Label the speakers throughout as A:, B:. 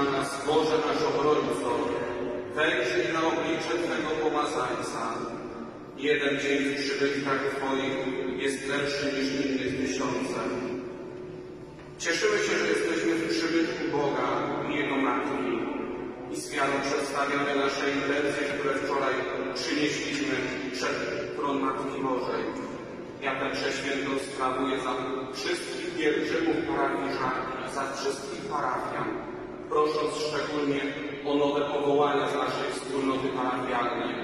A: Na nas, Boże nasz obrońco, wejrzyj na oblicze Twego pomazańca. Jeden dzień w przybytkach Twoich jest lepszy niż innych tysiące. Cieszymy się, że jesteśmy w przybytku Boga i Jego Matki i z wiarą przedstawiamy nasze intencje, które wczoraj przynieśliśmy przed tron Matki Bożej. Ja tę przeświętą sprawuję za wszystkich pielgrzymów parafii za wszystkich parafian, prosząc szczególnie o nowe powołania z naszej wspólnoty parafialnej.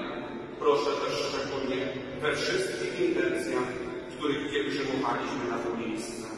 A: Proszę też szczególnie we wszystkich intencjach, w których pielgrzymowaliśmy na to miejsce.